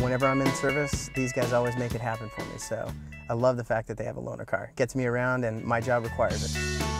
Whenever I'm in service, these guys always make it happen for me. So I love the fact that they have a loaner car. Gets me around and my job requires it.